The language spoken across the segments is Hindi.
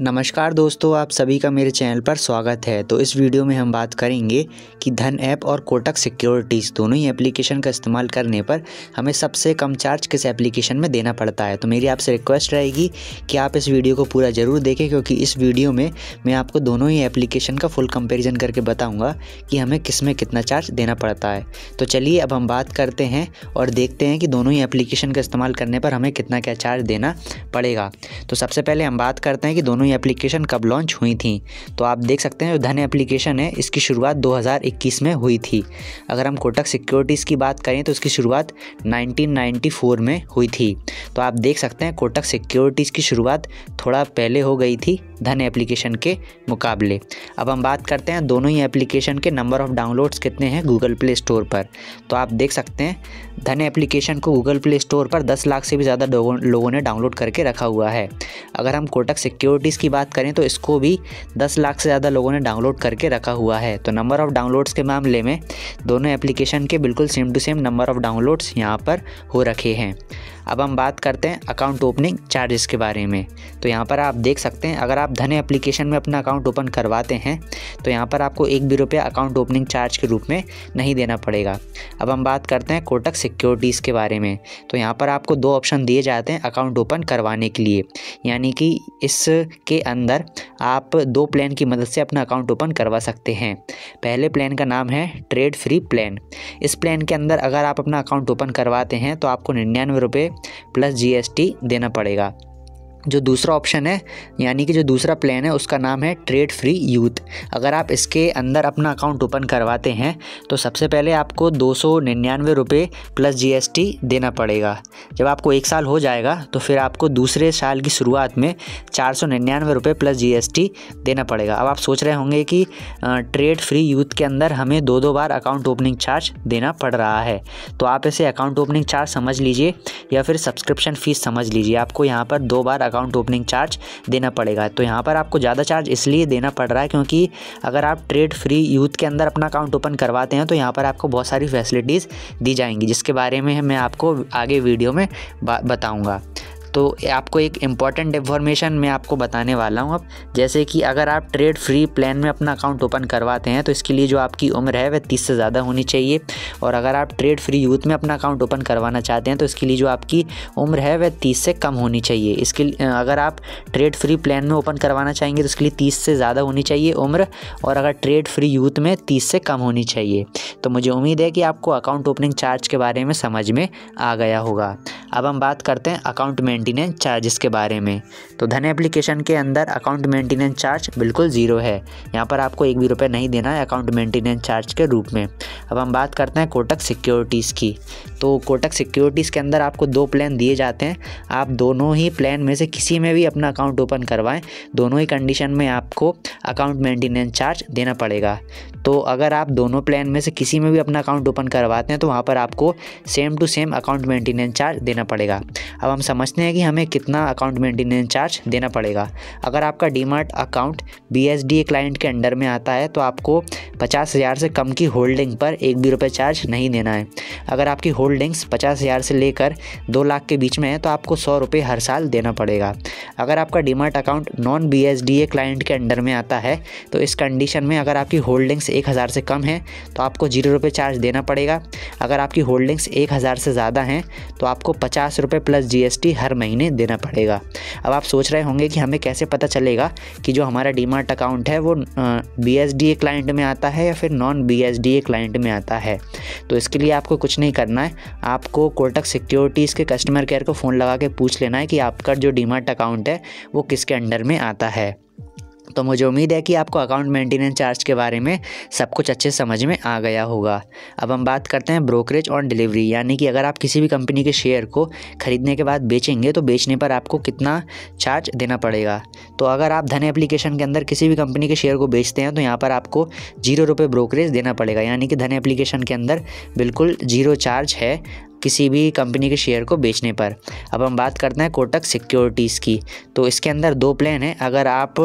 नमस्कार दोस्तों, आप सभी का मेरे चैनल पर स्वागत है। तो इस वीडियो में हम बात करेंगे कि धन ऐप और कोटक सिक्योरिटीज़ दोनों ही एप्लीकेशन का इस्तेमाल करने पर हमें सबसे कम चार्ज किस एप्लीकेशन में देना पड़ता है। तो मेरी आपसे रिक्वेस्ट रहेगी कि आप इस वीडियो को पूरा ज़रूर देखें, क्योंकि इस वीडियो में मैं आपको दोनों ही एप्लीकेशन का फुल कंपेरिजन करके बताऊँगा कि हमें किसमें कितना चार्ज देना पड़ता है। तो चलिए, अब हम बात करते हैं और देखते हैं कि दोनों ही एप्लीकेशन का इस्तेमाल करने पर हमें कितना क्या चार्ज देना पड़ेगा। तो सबसे पहले हम बात करते हैं कि दोनों ही एप्लीकेशन कब लॉन्च हुई थी? तो आप देख सकते हैं जो धन एप्लीकेशन है, इसकी शुरुआत 2021 में हुई थी। अगर हम कोटक सिक्योरिटीज़ की बात करें तो इसकी शुरुआत 1994 में हुई थी। तो आप देख सकते हैं कोटक सिक्योरिटीज़ की शुरुआत थोड़ा पहले हो गई थी धन एप्लीकेशन के मुकाबले। अब हम बात करते हैं दोनों ही एप्लीकेशन के नंबर ऑफ़ डाउनलोड्स कितने हैं गूगल प्ले स्टोर पर। तो आप देख सकते हैं धन एप्लीकेशन को गूगल प्ले स्टोर पर 10 लाख से भी ज़्यादा लोगों ने डाउनलोड करके रखा हुआ है। अगर हम कोटक सिक्योरिटीज़ की बात करें तो इसको भी 10 लाख से ज़्यादा लोगों ने डाउनलोड करके रखा हुआ है। तो नंबर ऑफ़ डाउनलोड्स के मामले में दोनों एप्लीकेशन के बिल्कुल same to same number of downloads यहाँ पर हो रखे हैं। अब हम बात करते हैं अकाउंट ओपनिंग चार्जेस के बारे में। तो यहाँ पर आप देख सकते हैं, अगर आप धन एप्लीकेशन में अपना अकाउंट ओपन करवाते हैं तो यहाँ पर आपको एक भी रुपया अकाउंट ओपनिंग चार्ज के रूप में नहीं देना पड़ेगा। अब हम बात करते हैं कोटक सिक्योरिटीज़ के बारे में। तो यहाँ पर आपको दो ऑप्शन दिए जाते हैं अकाउंट ओपन करवाने के लिए। यानी कि इसके अंदर आप दो प्लान की मदद से अपना अकाउंट ओपन करवा सकते हैं। पहले प्लान का नाम है ट्रेड फ्री प्लान इस प्लान के अंदर अगर आप अपना अकाउंट ओपन करवाते हैं तो आपको निन्यानवे रुपये प्लस जीएसटी देना पड़ेगा। जो दूसरा ऑप्शन है, यानी कि जो दूसरा प्लान है, उसका नाम है ट्रेड फ्री यूथ अगर आप इसके अंदर अपना अकाउंट ओपन करवाते हैं तो सबसे पहले आपको दो सौ निन्यानवे रुपये प्लस जीएसटी देना पड़ेगा। जब आपको एक साल हो जाएगा तो फिर आपको दूसरे साल की शुरुआत में चार सौ निन्यानवे रुपये प्लस जीएसटी देना पड़ेगा। अब आप सोच रहे होंगे कि ट्रेड फ्री यूथ के अंदर हमें दो दो बार अकाउंट ओपनिंग चार्ज देना पड़ रहा है। तो आप इसे अकाउंट ओपनिंग चार्ज समझ लीजिए या फिर सब्सक्रिप्शन फ़ीस समझ लीजिए। आपको यहाँ पर दो बार अकाउंट ओपनिंग चार्ज देना पड़ेगा। तो यहाँ पर आपको ज़्यादा चार्ज इसलिए देना पड़ रहा है क्योंकि अगर आप ट्रेड फ्री यूथ के अंदर अपना अकाउंट ओपन करवाते हैं तो यहाँ पर आपको बहुत सारी फैसिलिटीज़ दी जाएँगी, जिसके बारे में मैं आपको आगे वीडियो में बताऊँगा। तो आपको एक इंपॉर्टेंट इन्फॉर्मेशन मैं आपको बताने वाला हूँ अब। जैसे कि अगर आप ट्रेड फ्री प्लान में अपना अकाउंट ओपन करवाते हैं तो इसके लिए जो आपकी उम्र है, वह तीस से ज़्यादा होनी चाहिए। और अगर आप ट्रेड फ्री यूथ में अपना अकाउंट ओपन करवाना चाहते हैं तो इसके लिए जो आपकी उम्र है, वह तीस से कम होनी चाहिए। इसके अगर आप ट्रेड फ्री प्लान में ओपन करवाना चाहेंगे तो इसके लिए तीस से ज़्यादा होनी चाहिए उम्र। और अगर ट्रेड फ्री यूथ में तीस से कम होनी चाहिए तो मुझे उम्मीद है कि आपको अकाउंट ओपनिंग चार्ज के बारे में समझ में आ गया होगा। अब हम बात करते हैं अकाउंट मेंटेनेंस चार्जेस के बारे में। तो धन एप्लीकेशन के अंदर अकाउंट मेंटेनेंस चार्ज बिल्कुल ज़ीरो है। यहाँ पर आपको एक भी रुपये नहीं देना है अकाउंट मेंटेनेंस चार्ज के रूप में। अब हम बात करते हैं कोटक सिक्योरिटीज़ की। तो कोटक सिक्योरिटीज़ के अंदर आपको दो प्लान दिए जाते हैं। आप दोनों ही प्लान में से किसी में भी अपना अकाउंट ओपन करवाएँ। दोनों ही कंडीशन में आपको अकाउंट मेंटेनेंस चार्ज देना पड़ेगा। तो अगर आप दोनों प्लान में से किसी में भी अपना अकाउंट ओपन करवाते हैं तो वहाँ पर आपको same to same account maintenance charge देना पड़ेगा। अब हम समझते हैं कि हमें कितना अकाउंट मेंटेनेंस चार्ज देना पड़ेगा। अगर आपका demat account B S D client के अंडर में आता है तो आपको पचास हज़ार से कम की होल्डिंग पर एक भी रुपये चार्ज नहीं देना है। अगर आपकी होल्डिंग्स पचास हज़ार से लेकर दो लाख के बीच में है तो आपको सौ रुपये हर साल देना पड़ेगा। अगर आपका demat account non B S D client के अंडर में आता है तो इस कंडीशन में अगर आपकी होल्डिंग्स एक हज़ार से कम है तो आपको ज़ीरो रुपये चार्ज देना पड़ेगा। अगर आपकी होल्डिंग्स एक हज़ार से ज़्यादा हैं तो आपको पचास रुपये प्लस जीएसटी हर महीने देना पड़ेगा। अब आप सोच रहे होंगे कि हमें कैसे पता चलेगा कि जो हमारा डीमार्ट अकाउंट है वो B S D A client में आता है या फिर non B S D A client में आता है? तो इसके लिए आपको कुछ नहीं करना है। आपको कोटक सिक्योरिटीज़ के कस्टमर केयर को फ़ोन लगा के पूछ लेना है कि आपका जो डीमार्ट अकाउंट है वो किसके अंडर में आता है। तो मुझे उम्मीद है कि आपको अकाउंट मेंटेनेंस चार्ज के बारे में सब कुछ अच्छे समझ में आ गया होगा। अब हम बात करते हैं ब्रोकरेज ऑन डिलीवरी यानी कि अगर आप किसी भी कंपनी के शेयर को ख़रीदने के बाद बेचेंगे तो बेचने पर आपको कितना चार्ज देना पड़ेगा। तो अगर आप धन एप्लीकेशन के अंदर किसी भी कंपनी के शेयर को बेचते हैं तो यहाँ पर आपको ज़ीरो रुपये ब्रोकरेज देना पड़ेगा। यानी कि धन एप्लीकेशन के अंदर बिल्कुल ज़ीरो चार्ज है। किसी भी कंपनी के शेयर को बेचने पर। अब हम बात करते हैं कोटक सिक्योरिटीज़ की। तो इसके अंदर दो प्लान हैं। अगर आप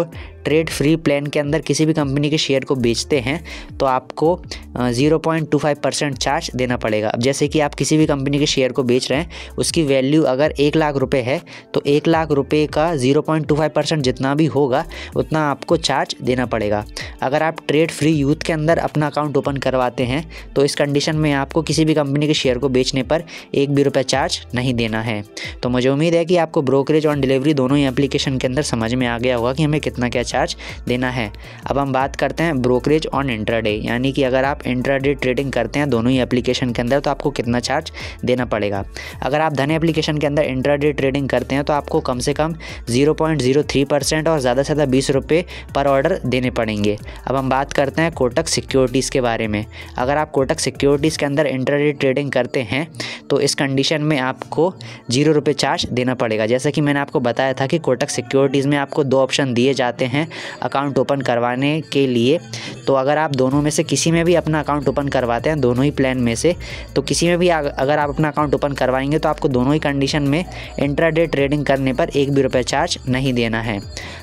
ट्रेड फ्री प्लान के अंदर किसी भी कंपनी के शेयर को बेचते हैं तो आपको zero point two five percent charge देना पड़ेगा। अब जैसे कि आप किसी भी कंपनी के शेयर को बेच रहे हैं, उसकी वैल्यू अगर एक लाख रुपए है तो एक लाख रुपए का zero point two five percent जितना भी होगा, उतना आपको चार्ज देना पड़ेगा। अगर आप ट्रेड फ्री यूथ के अंदर अपना अकाउंट ओपन करवाते हैं तो इस कंडीशन में आपको किसी भी कंपनी के शेयर को बेचने पर एक भी रुपये चार्ज नहीं देना है। तो मुझे उम्मीद है कि आपको ब्रोकरेज ऑन डिलीवरी दोनों ही एप्लीकेशन के अंदर समझ में आ गया होगा कि हमें कितना क्या चार्ज देना है। अब हम बात करते हैं ब्रोकरेज ऑन इंट्राडे यानी कि अगर आप इंट्राडे ट्रेडिंग करते हैं दोनों ही एप्लीकेशन के अंदर तो आपको कितना चार्ज देना पड़ेगा। अगर आप धन एप्लीकेशन के अंदर इंट्राडे ट्रेडिंग करते हैं तो आपको कम से कम zero point zero three percent और ज़्यादा से ज़्यादा बीस रुपये पर ऑर्डर देने पड़ेंगे। अब हम बात करते हैं कोटक सिक्योरिटीज़ के बारे में। अगर आप कोटक सिक्योरिटीज़ के अंदर इंट्राडे ट्रेडिंग करते हैं तो इस कंडीशन में आपको ज़ीरो रुपये चार्ज देना पड़ेगा। जैसा कि मैंने आपको बताया था कि कोटक सिक्योरिटीज़ में आपको दो ऑप्शन दिए जाते हैं अकाउंट ओपन करवाने के लिए। तो अगर आप दोनों में से किसी में भी अपना अकाउंट ओपन करवाते हैं, दोनों ही प्लान में से तो किसी में भी अगर आप अपना अकाउंट ओपन करवाएँगे तो आपको दोनों ही कंडीशन में इंट्राडे ट्रेडिंग करने पर एक भी रुपये चार्ज नहीं देना है।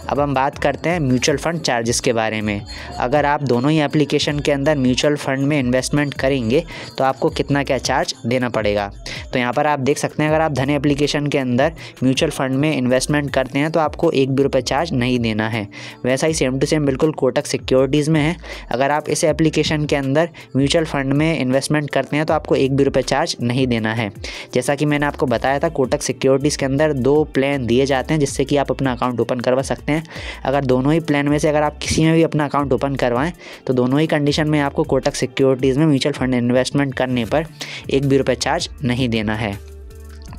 अब हम बात करते हैं म्यूचुअल फंड चार्जेस के बारे में। अगर आप दोनों ही एप्लीकेशन के अंदर म्यूचुअल फंड में इन्वेस्टमेंट करेंगे तो आपको कितना क्या चार्ज देना पड़ेगा? तो यहाँ पर आप देख सकते हैं, अगर आप धन एप्लीकेशन के अंदर म्यूचुअल फंड में इन्वेस्टमेंट करते हैं तो आपको एक भी रुपये चार्ज नहीं देना है। वैसा ही सेम टू सेम बिल्कुल कोटक सिक्योरिटीज़ में है। अगर आप इस एप्लीकेशन के अंदर म्यूचुअल फंड में इन्वेस्टमेंट करते हैं तो आपको एक भी रुपये चार्ज नहीं देना है। जैसा कि मैंने आपको बताया था, कोटक सिक्योरिटीज़ के अंदर दो प्लान दिए जाते हैं, जिससे कि आप अपना अकाउंट ओपन करवा सकते हैं। अगर दोनों ही प्लान में से अगर आप किसी में भी अपना अकाउंट ओपन करवाएँ तो दोनों ही कंडीशन में आपको कोटक सिक्योरिटीज़ में म्यूचुअल फंड इन्वेस्टमेंट करने पर एक भी रुपये चार्ज नहीं देना है।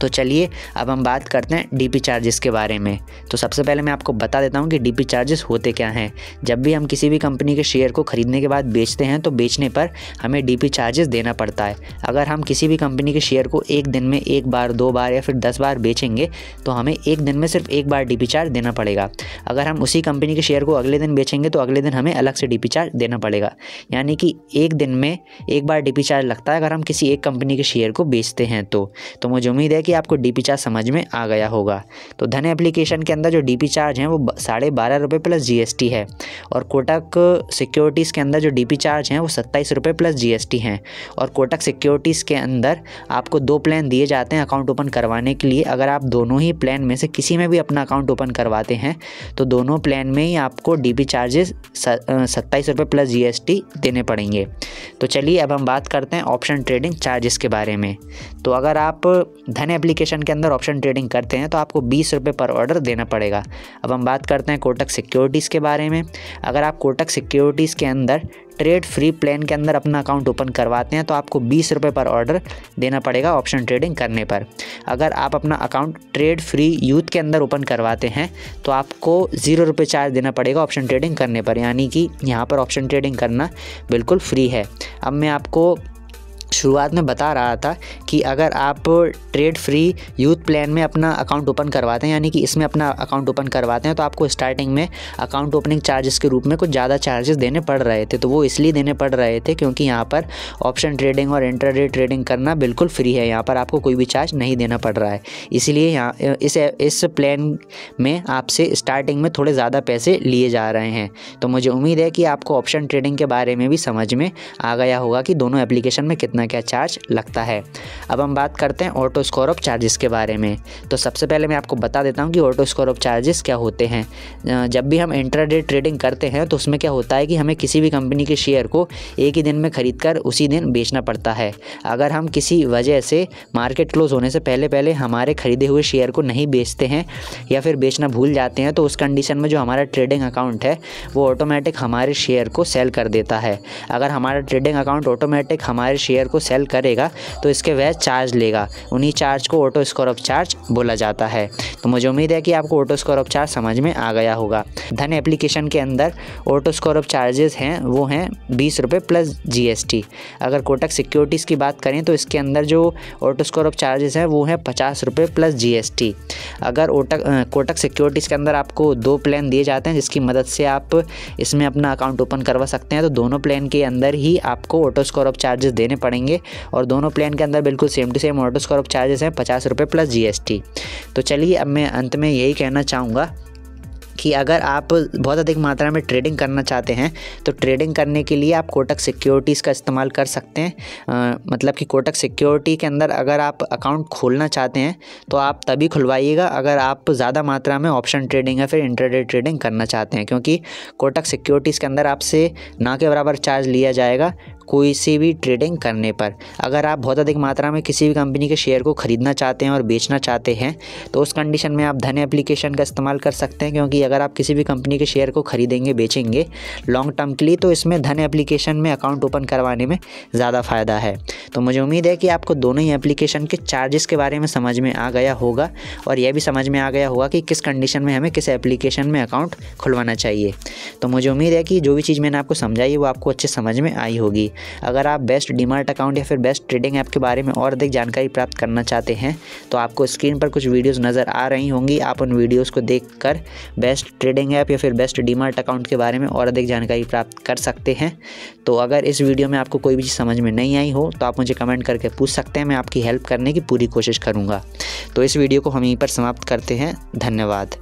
तो चलिए अब हम बात करते हैं डीपी चार्जेस के बारे में। तो सबसे पहले मैं आपको बता देता हूँ कि डीपी चार्जेस होते क्या हैं। जब भी हम किसी भी कंपनी के शेयर को ख़रीदने के बाद बेचते हैं तो बेचने पर हमें डीपी चार्जेस देना पड़ता है। अगर हम किसी भी कंपनी के शेयर को एक दिन में एक बार दो बार या फिर दस बार बेचेंगे तो हमें एक दिन में सिर्फ़ एक बार डीपी चार्ज देना पड़ेगा। अगर हम उसी कंपनी के शेयर को अगले दिन बेचेंगे तो अगले दिन हमें अलग से डीपी चार्ज देना पड़ेगा। यानी कि एक दिन में एक बार डीपी चार्ज लगता है अगर हम किसी एक कंपनी के शेयर को बेचते हैं तो, तो मुझे उम्मीद है कि आपको डीपी चार्ज समझ में आ गया होगा। तो धन एप्लीकेशन के अंदर जो डीपी चार्ज हैं, वो साढ़े बारह रुपये प्लस जीएसटी है। और कोटक सिक्योरिटीज़ के अंदर जो डीपी चार्ज हैं, वो सत्ताईस रुपये प्लस जीएसटी हैं। और कोटक सिक्योरिटीज़ के अंदर आपको दो प्लान दिए जाते हैं अकाउंट ओपन करवाने के लिए। अगर आप दोनों ही प्लान में से किसी में भी अपना अकाउंट ओपन करवाते हैं तो दोनों प्लान में ही आपको डीपी चार्जेस सत्ताईस रुपये प्लस जीएसटी देने पड़ेंगे। तो चलिए अब हम बात करते हैं ऑप्शन ट्रेडिंग चार्जेस के बारे में। तो अगर आप धन एप्लीकेशन के अंदर ऑप्शन ट्रेडिंग करते हैं तो आपको बीस रुपये पर ऑर्डर देना पड़ेगा। अब हम बात करते हैं कोटक सिक्योरिटीज़ के बारे में। अगर आप कोटक सिक्योरिटीज़ के अंदर ट्रेड फ्री प्लान के अंदर अपना अकाउंट ओपन करवाते हैं तो आपको बीस रुपये पर ऑर्डर देना पड़ेगा ऑप्शन ट्रेडिंग करने पर। अगर आप अपना अकाउंट ट्रेड फ्री यूथ के अंदर ओपन करवाते हैं तो आपको ज़ीरो रुपये चार्ज देना पड़ेगा ऑप्शन ट्रेडिंग करने पर। यानी कि यहाँ पर ऑप्शन ट्रेडिंग करना बिल्कुल फ्री है। अब मैं आपको शुरुआत में बता रहा था कि अगर आप ट्रेड फ्री यूथ प्लान में अपना अकाउंट ओपन करवाते हैं, यानी कि इसमें अपना अकाउंट ओपन करवाते हैं तो आपको स्टार्टिंग में अकाउंट ओपनिंग चार्जेस के रूप में कुछ ज़्यादा चार्जेस देने पड़ रहे थे। तो वो इसलिए देने पड़ रहे थे क्योंकि यहाँ पर ऑप्शन ट्रेडिंग और इंटरडे ट्रेडिंग करना बिल्कुल फ्री है। यहाँ पर आपको कोई भी चार्ज नहीं देना पड़ रहा है। इसीलिए यहाँ, इस इस प्लान में आपसे स्टार्टिंग में थोड़े ज़्यादा पैसे लिए जा रहे हैं। तो मुझे उम्मीद है कि आपको ऑप्शन ट्रेडिंग के बारे में भी समझ में आ गया होगा कि दोनों एप्लीकेशन में कितना क्या चार्ज लगता है। अब हम बात करते हैं ऑटो स्कोर ऑफ़ चार्जेस के बारे में। तो सबसे पहले मैं आपको बता देता हूँ कि ऑटो स्कोर ऑफ़ चार्जेस क्या होते हैं। जब भी हम इंटरडे ट्रेडिंग करते हैं तो उसमें क्या होता है कि हमें किसी भी कंपनी के शेयर को एक ही दिन में ख़रीद कर उसी दिन बेचना पड़ता है। अगर हम किसी वजह से मार्केट क्लोज होने से पहले पहले हमारे ख़रीदे हुए शेयर को नहीं बेचते हैं, या फिर बेचना भूल जाते हैं तो उस कंडीशन में जो हमारा ट्रेडिंग अकाउंट है, वो ऑटोमेटिक हमारे शेयर को सेल कर देता है। अगर हमारा ट्रेडिंग अकाउंट ऑटोमेटिक हमारे शेयर को सेल करेगा तो इसके वह चार्ज लेगा। उन्हीं चार्ज को ऑटो स्कोर ऑफ़ चार्ज बोला जाता है। तो मुझे उम्मीद है कि आपको ऑटो स्कोर ऑफ़ चार्ज समझ में आ गया होगा। धन एप्लीकेशन के अंदर ऑटो स्कोर ऑफ़ चार्जेस हैं, वो हैं बीस रुपये प्लस जीएसटी अगर कोटक सिक्योरिटीज़ की बात करें तो इसके अंदर जो ऑटो स्कोर ऑफ़ चार्जेस हैं, वो हैं पचास रुपये प्लस जीएसटी अगर ओटक कोटक सिक्योरिटीज़ के अंदर आपको दो प्लान दिए जाते हैं, जिसकी मदद से आप इसमें अपना अकाउंट ओपन करवा सकते हैं तो दोनों प्लान के अंदर ही आपको ऑटो स्कोर ऑफ़ चार्जेस देने पड़ेंगे। और दोनों प्लान के अंदर बिल्कुल same to same auto charges हैं पचास रुपये प्लस जीएसटी तो चलिए अब मैं अंत में यही कहना चाहूँगा कि अगर आप बहुत अधिक मात्रा में ट्रेडिंग करना चाहते हैं तो ट्रेडिंग करने के लिए आप कोटक सिक्योरिटीज़ का इस्तेमाल कर सकते हैं। आ, मतलब कि कोटक सिक्योरिटी के अंदर अगर आप अकाउंट खोलना चाहते हैं तो आप तभी खुलवाइएगा अगर आप ज़्यादा मात्रा में ऑप्शन ट्रेडिंग या फिर इंटरडे ट्रेडिंग करना चाहते हैं क्योंकि कोटक सिक्योरिटीज़ के अंदर आपसे ना के बराबर चार्ज लिया जाएगा। कोई सी भी ट्रेडिंग करने पर, अगर आप बहुत अधिक मात्रा में किसी भी कंपनी के शेयर को ख़रीदना चाहते हैं और बेचना चाहते हैं तो उस कंडीशन में आप धन एप्लीकेशन का इस्तेमाल कर सकते हैं, क्योंकि अगर आप किसी भी कंपनी के शेयर को ख़रीदेंगे, बेचेंगे लॉन्ग टर्म के लिए तो इसमें धन एप्लीकेशन में अकाउंट ओपन करवाने में ज़्यादा फ़ायदा है। तो मुझे उम्मीद है कि आपको दोनों ही एप्लीकेशन के चार्जेस के बारे में समझ में आ गया होगा, और यह भी समझ में आ गया होगा कि किस कंडीशन में हमें किस एप्लीकेशन में अकाउंट खुलवाना चाहिए। तो मुझे उम्मीद है कि जो भी चीज़ मैंने आपको समझाई वो आपको अच्छे समझ में आई होगी। अगर आप बेस्ट डीमार्ट अकाउंट या फिर बेस्ट ट्रेडिंग ऐप के बारे में और अधिक जानकारी प्राप्त करना चाहते हैं तो आपको स्क्रीन पर कुछ वीडियोज़ नज़र आ रही होंगी। आप उन वीडियोज़ को देखकर बेस्ट ट्रेडिंग ऐप या फिर बेस्ट डीमार्ट अकाउंट के बारे में और अधिक जानकारी प्राप्त कर सकते हैं। तो अगर इस वीडियो में आपको कोई भी चीज़ समझ में नहीं आई हो तो आप मुझे कमेंट करके पूछ सकते हैं, मैं आपकी हेल्प करने की पूरी कोशिश करूँगा। तो इस वीडियो को हम यहीं पर समाप्त करते हैं। धन्यवाद।